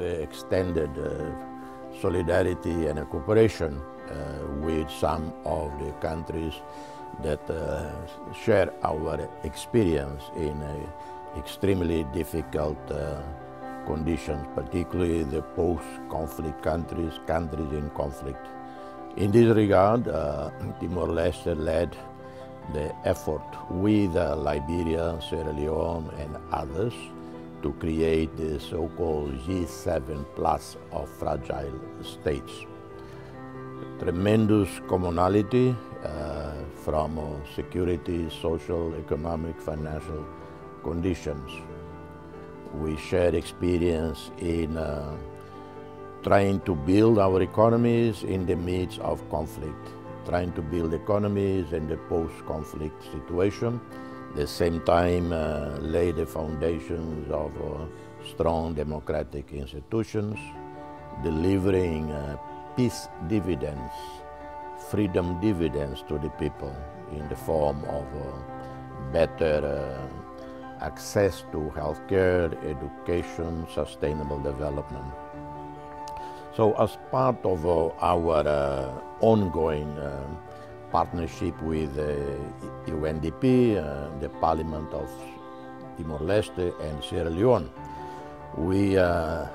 extended uh, solidarity and cooperation uh, with some of the countries that uh, share our experience in extremely difficult conditions, particularly the post-conflict countries, countries in conflict. In this regard, uh, Timor-Leste led the effort with uh, Liberia, Sierra Leone and others to create the so-called G7 plus of fragile states. Tremendous commonality uh, from uh, security, social, economic, financial conditions. We share experience in uh, trying to build our economies in the midst of conflict, trying to build economies in the post-conflict situation, the same time uh, lay the foundations of uh, strong democratic institutions, delivering uh, peace dividends, freedom dividends to the people in the form of uh, better uh, access to healthcare, education, sustainable development. So as part of uh, our ongoing partnership with the UNDP, the Parliament of Timor-Leste and Sierra Leone, we are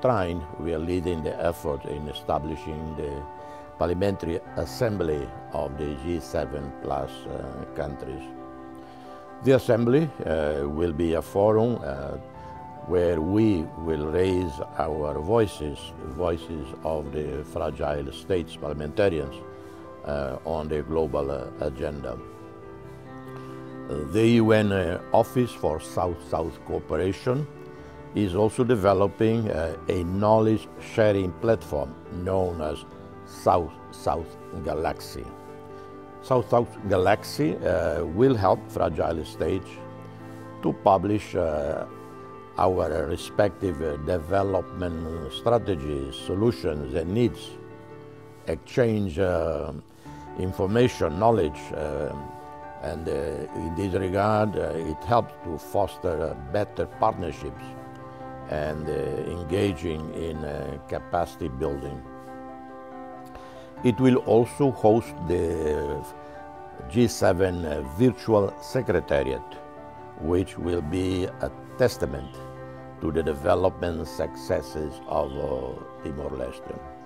trying, we are leading the effort in establishing the Parliamentary Assembly of the G7 plus uh, countries. The Assembly uh, will be a forum uh, where we will raise our voices, voices of the fragile states parliamentarians uh, on the global uh, agenda. Uh, the UN uh, Office for South-South Cooperation is also developing uh, a knowledge sharing platform known as South-South Galaxy. South-South Galaxy uh, will help fragile states to publish our respective development strategies, solutions, and needs, exchange uh, information, knowledge, uh, and uh, in this regard, uh, it helps to foster better partnerships and uh, engaging in uh, capacity building. It will also host the G7 Virtual Secretariat, which will be a testament to the development successes of uh, Timor-Leste.